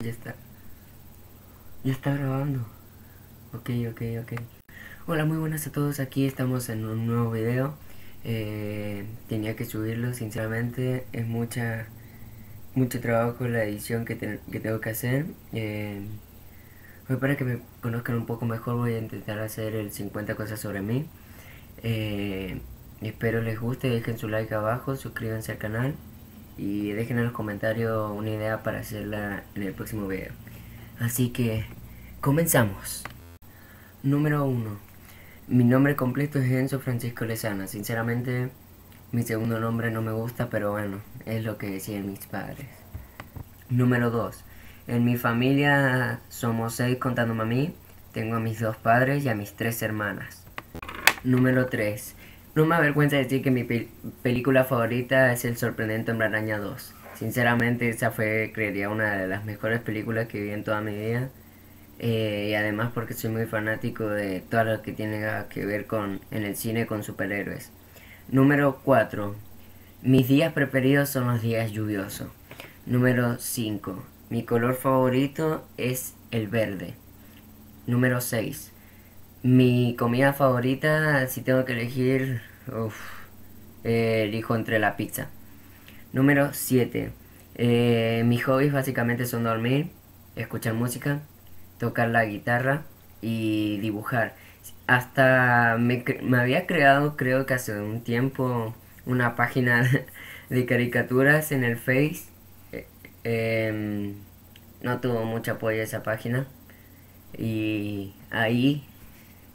Ya está. Ya está grabando. Ok, ok, ok. Hola, muy buenas a todos. Aquí estamos en un nuevo video. Eh, tenía que subirlo, sinceramente. Es mucha mucho trabajo la edición que, tengo que hacer. Eh, para que me conozcan un poco mejor voy a intentar hacer el 50 cosas sobre mí. Eh, espero les guste, dejen su like abajo, suscríbanse al canal y dejen en los comentarios una idea para hacerla en el próximo video. Así que comenzamos. Número 1. Mi nombre completo es Enzo Francisco Lezana. Sinceramente, mi segundo nombre no me gusta, pero bueno, es lo que decían mis padres. Número 2. En mi familia somos seis contándome a mí. Tengo a mis dos padres y a mis tres hermanas. Número 3. No me avergüenza decir que mi película favorita es El sorprendente Hombre Araña 2. Sinceramente esa fue, creería, una de las mejores películas que vi en toda mi vida. Eh, y además porque soy muy fanático de todo lo que tiene que ver con en el cine con superhéroes. Número 4. Mis días preferidos son los días lluviosos. Número 5. Mi color favorito es el verde. Número 6. Mi comida favorita, si tengo que elegir, uff, eh, elijo entre la pizza. Número 7. Eh, mis hobbies básicamente son dormir, escuchar música, tocar la guitarra y dibujar. Hasta me, había creado, creo que hace un tiempo, una página de caricaturas en el Face. Eh, em, no tuvo mucho apoyo esa página. Y ahí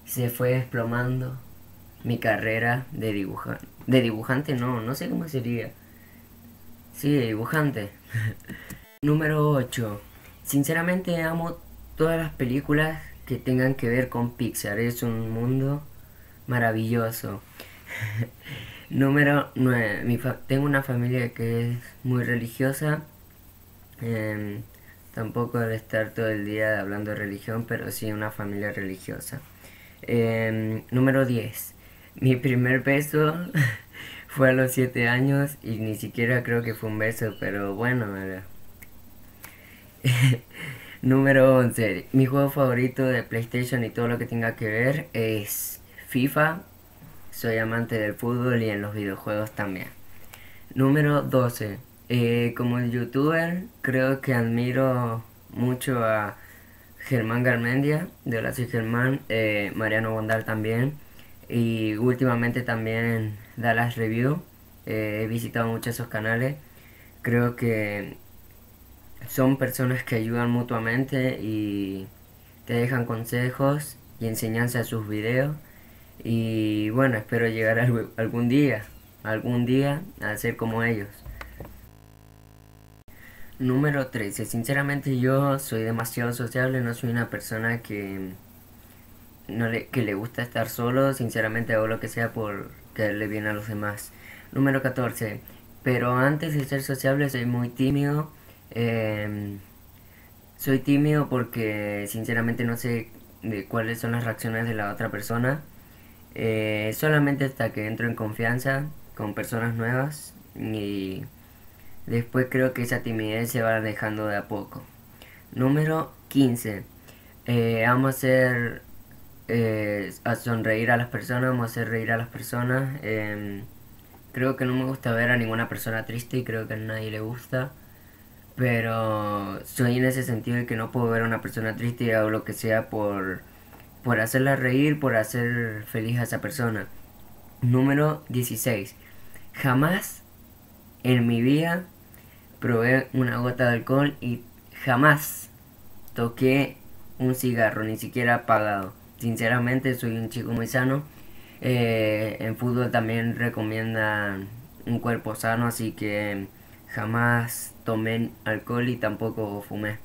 se fue desplomando mi carrera de dibujante. De dibujante no, no sé cómo sería. Sí, de dibujante. Número 8. Sinceramente amo todas las películas que tengan que ver con Pixar. Es un mundo maravilloso. Número 9. tengo una familia que es muy religiosa. Em, tampoco de estar todo el día hablando de religión, pero sí una familia religiosa. Em, número 10. Mi primer beso fue a los 7 años y ni siquiera creo que fue un beso, pero bueno, número 11. Mi juego favorito de PlayStation y todo lo que tenga que ver es FIFA. Soy amante del fútbol y en los videojuegos también. Número 12. Eh, como youtuber creo que admiro mucho a Germán Garmendia, de Hola Soy Germán, eh, Mariano Bondal también, y últimamente también Dallas Review. Eh, he visitado muchos esos canales. Creo que son personas que ayudan mutuamente y te dejan consejos y enseñanza a sus videos. Y bueno, espero llegar algún día, algún día a ser como ellos. Número 13. Sinceramente yo soy demasiado sociable, no soy una persona que no le, que le gusta estar solo, sinceramente hago lo que sea por le bien a los demás. Número 14. Pero antes de ser sociable soy muy tímido. Em, soy tímido porque sinceramente no sé de cuáles son las reacciones de la otra persona. Eh, solamente hasta que entro en confianza con personas nuevas y Después creo que esa timidez se va dejando de a poco. Número 15. Eh, vamos a hacer eh, a sonreír a las personas, vamos a hacer reír a las personas. Em, creo que no me gusta ver a ninguna persona triste y creo que a nadie le gusta. Pero soy en ese sentido de que no puedo ver a una persona triste y hago lo que sea por, por hacerla reír, por hacer feliz a esa persona. Número 16. Jamás en mi vida probé una gota de alcohol y jamás toqué un cigarro, ni siquiera apagado. Sinceramente soy un chico muy sano. Eh, en fútbol también recomiendan un cuerpo sano, así que jamás tomé alcohol y tampoco fumé.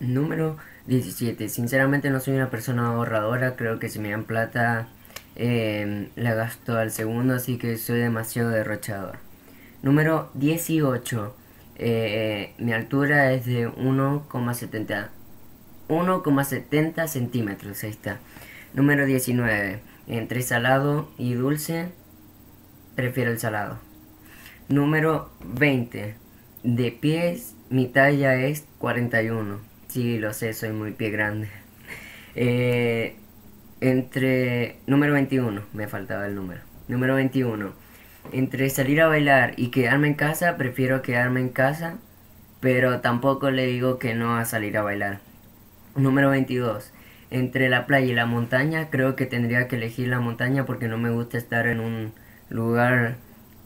Número 17. Sinceramente no soy una persona ahorradora, creo que si me dan plata eh, la gasto al segundo, así que soy demasiado derrochador. Número 18. Eh, mi altura es de 1,70 1,70 centímetros. Está. Número 19. Entre salado y dulce, prefiero el salado. Número 20. De pies mi talla es 41. Sí, lo sé, soy muy pie grande. Eh, entre número 21, me faltaba el número. Número 21. Entre salir a bailar y quedarme en casa, prefiero quedarme en casa, pero tampoco le digo que no a salir a bailar. Número 22. Entre la playa y la montaña, creo que tendría que elegir la montaña porque no me gusta estar en un lugar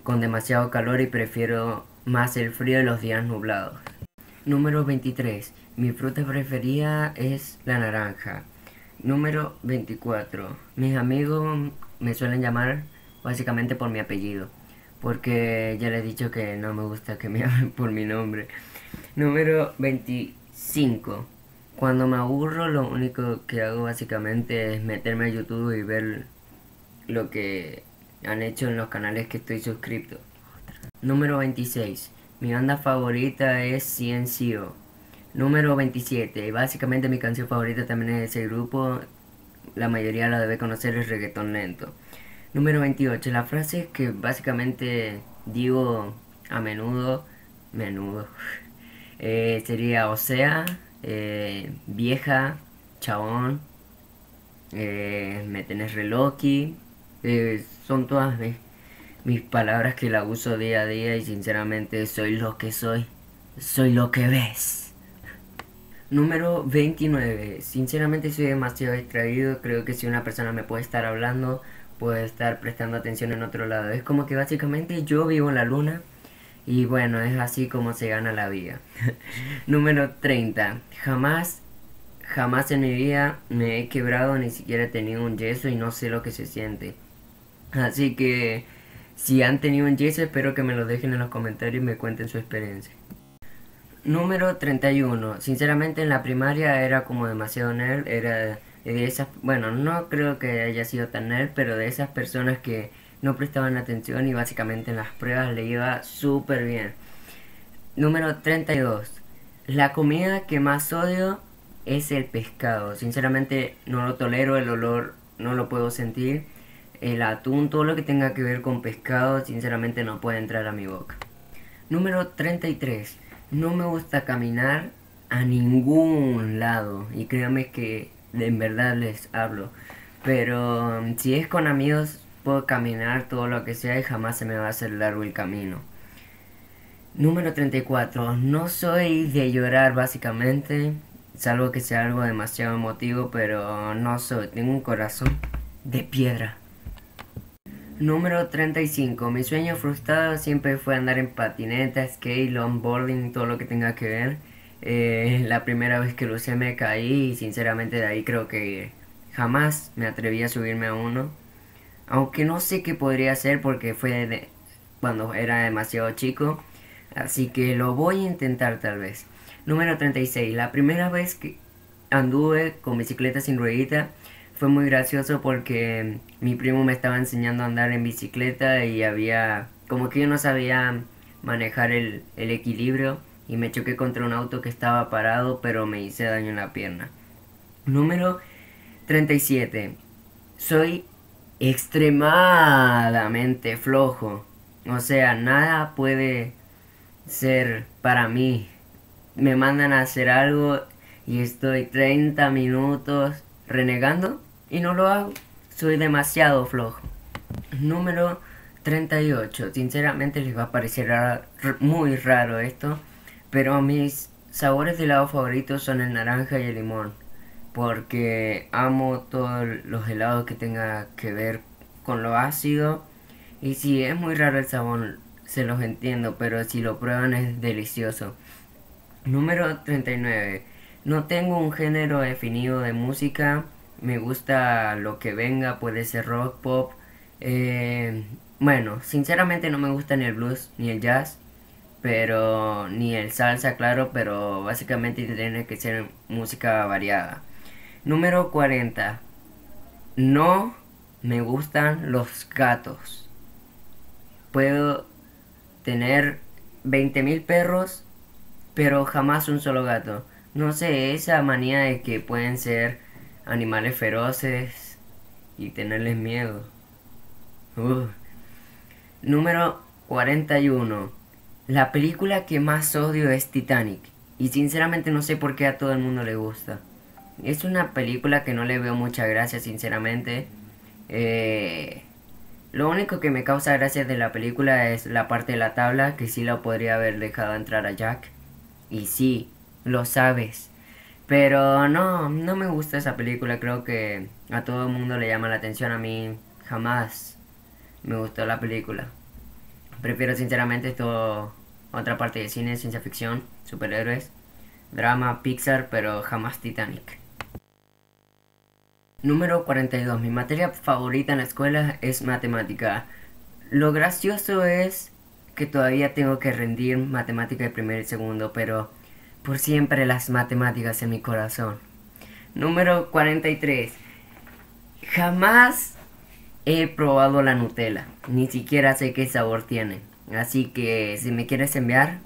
con demasiado calor y prefiero más el frío de los días nublados. Número 23. Mi fruta preferida es la naranja. Número 24. Mis amigos me suelen llamar básicamente por mi apellido. Porque ya les he dicho que no me gusta que me llamen por mi nombre. Número 25. Cuando me aburro lo único que hago básicamente es meterme a YouTube y ver lo que han hecho en los canales que estoy suscrito. Número 26. Mi banda favorita es CNCO. Número 27. Básicamente mi canción favorita también es ese grupo. La mayoría la debe conocer es reggaetón lento. Número 28. La frase que básicamente digo a menudo, menudo, eh, sería o sea, eh, vieja, chabón, eh, me tenés reloqui. son todas mis, mis palabras que la uso día a día y sinceramente soy lo que soy. Soy lo que ves. Número 29. Sinceramente soy demasiado distraído. Creo que si una persona me puede estar hablando, puede estar prestando atención en otro lado. Es como que básicamente yo vivo en la luna. Y bueno, es así como se gana la vida. Número 30. Jamás, jamás en mi vida me he quebrado, ni siquiera he tenido un yeso y no sé lo que se siente. Así que si han tenido un yeso, espero que me lo dejen en los comentarios y me cuenten su experiencia. Número 31. Sinceramente en la primaria era como demasiado nerd. Era de esas... Bueno, no creo que haya sido tan nerd, pero de esas personas que no prestaban atención y básicamente en las pruebas le iba súper bien. Número 32. La comida que más odio es el pescado. Sinceramente no lo tolero, el olor no lo puedo sentir. El atún, todo lo que tenga que ver con pescado, sinceramente no puede entrar a mi boca. Número 33 no me gusta caminar a ningún lado. Y créanme que en verdad les hablo. Pero um, si es con amigos, puedo caminar todo lo que sea y jamás se me va a hacer largo el camino. Número 34. No soy de llorar básicamente. Salvo que sea algo demasiado emotivo, pero no soy. Tengo un corazón de piedra. Número 35. Mi sueño frustrado siempre fue andar en patineta, skate, longboarding, todo lo que tenga que ver. Eh, la primera vez que lo me caí y sinceramente de ahí creo que jamás me atreví a subirme a uno. Aunque no sé qué podría hacer porque fue cuando era demasiado chico. Así que lo voy a intentar tal vez. Número 36. La primera vez que anduve con bicicleta sin ruedita fue muy gracioso porque mi primo me estaba enseñando a andar en bicicleta y había como que yo no sabía manejar el, equilibrio y me choqué contra un auto que estaba parado pero me hice daño en la pierna. Número 37. Soy extremadamente flojo. O sea, nada puede ser para mí. Me mandan a hacer algo y estoy 30 minutos renegando y no lo hago. Soy demasiado flojo. Número 38. Sinceramente les va a parecer muy raro esto, pero mis sabores de helado favoritos son el naranja y el limón, porque amo todos los helados que tenga que ver con lo ácido. Y si es muy raro el sabor, se los entiendo, pero si lo prueban es delicioso. Número 39. No tengo un género definido de música me gusta lo que venga, puede ser rock, pop. Eh, bueno, sinceramente no me gusta ni el blues ni el jazz, pero ni el salsa, claro, pero básicamente tiene que ser música variada. Número 40. No me gustan los gatos. Puedo tener 20.000 perros, pero jamás un solo gato. No sé, esa manía de que pueden ser animales feroces y tenerles miedo. Número 41. La película que más odio es Titanic. Y sinceramente no sé por qué a todo el mundo le gusta. Es una película que no le veo mucha gracia, sinceramente. Eh, lo único que me causa gracia de la película es la parte de la tabla, que sí lo podría haber dejado entrar a Jack. Y sí, lo sabes. Pero no, no me gusta esa película. Creo que a todo el mundo le llama la atención. A mí jamás me gustó la película. Prefiero sinceramente todo otra parte de cine, ciencia ficción, superhéroes, drama, Pixar, pero jamás Titanic. Número 42. Mi materia favorita en la escuela es matemática. Lo gracioso es que todavía tengo que rendir matemática de primer y segundo, pero por siempre las matemáticas en mi corazón. Número 43. Jamás he probado la Nutella, ni siquiera sé qué sabor tiene. Así que si me quieres enviar,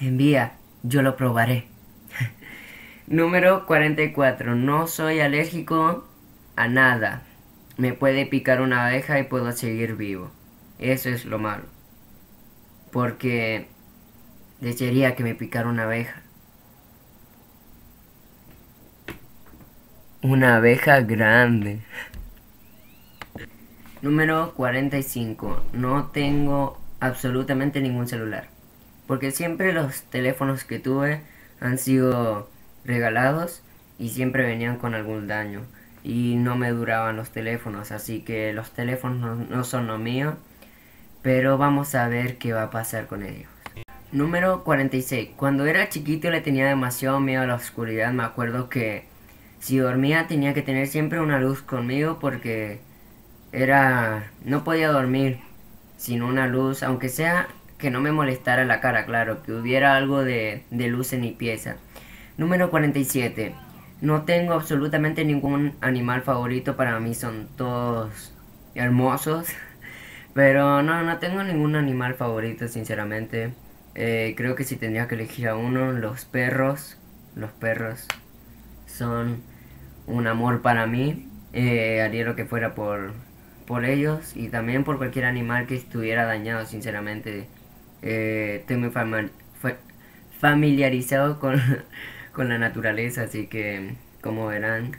envía, yo lo probaré. Número 44. No soy alérgico a nada. Me puede picar una abeja y puedo seguir vivo. Eso es lo malo. Porque desearía que me picara una abeja. Una abeja grande. Número 45. No tengo absolutamente ningún celular. Porque siempre los teléfonos que tuve han sido regalados y siempre venían con algún daño. Y no me duraban los teléfonos, así que los teléfonos no, son lo mío. Pero vamos a ver qué va a pasar con ellos. Número 46. Cuando era chiquito le tenía demasiado miedo a la oscuridad. Me acuerdo que si dormía tenía que tener siempre una luz conmigo porque era... no podía dormir sin una luz, aunque sea que no me molestara la cara, claro, que hubiera algo de, luz en mi pieza. Número 47. No tengo absolutamente ningún animal favorito, para mí son todos hermosos. Pero no, no tengo ningún animal favorito, sinceramente. Eh, creo que si tendría que elegir a uno, los perros. Los perros son un amor para mí. Eh, haría lo que fuera por, por ellos y también por cualquier animal que estuviera dañado, sinceramente. Eh, estoy muy familiarizado con, con la naturaleza, así que como verán,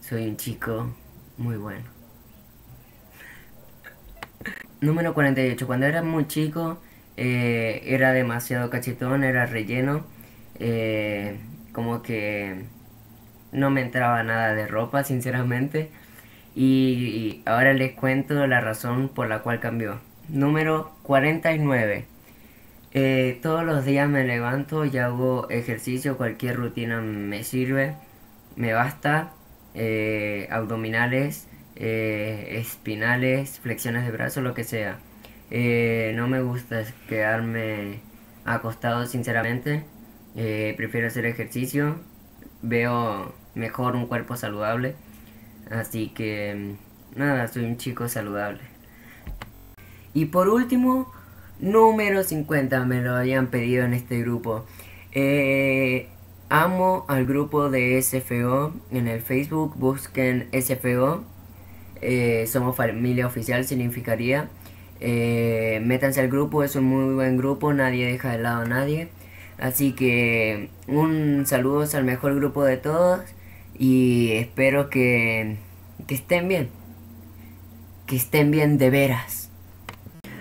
soy un chico muy bueno. Número 48. Cuando era muy chico, eh, era demasiado cachetón, era relleno. Eh, como que no me entraba nada de ropa, sinceramente. Y ahora les cuento la razón por la cual cambió. Número 49. Eh, todos los días me levanto y hago ejercicio, cualquier rutina me sirve, me basta. Eh, abdominales, eh, espinales, flexiones de brazo, lo que sea. no me gusta quedarme acostado sinceramente. prefiero hacer ejercicio. Veo mejor un cuerpo saludable. Así que nada, soy un chico saludable. Y por último, número 50, me lo habían pedido en este grupo. Eh, amo al grupo de SFO en el Facebook, busquen SFO. Eh, somos familia oficial, significaría. Eh, métanse al grupo, es un muy buen grupo, nadie deja de lado a nadie. Así que un saludo al mejor grupo de todos y espero que, que estén bien. Que estén bien de veras.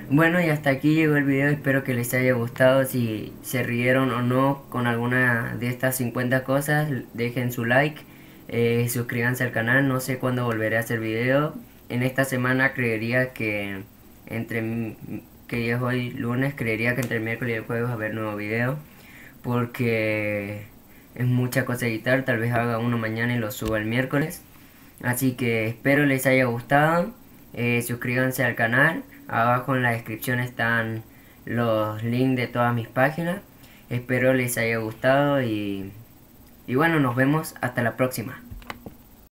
Bueno, y hasta aquí llegó el video. Espero que les haya gustado. Si se rieron o no con alguna de estas 50 cosas, dejen su like. Eh, suscríbanse al canal. No sé cuándo volveré a hacer video. En esta semana creería que entre que es hoy lunes, creería que entre el miércoles y el jueves va a haber nuevo video. Porque es mucha cosa editar, tal vez haga uno mañana y lo suba el miércoles. Así que espero les haya gustado. Eh, suscríbanse al canal. Abajo en la descripción están los links de todas mis páginas. Espero les haya gustado y, y bueno, nos vemos hasta la próxima.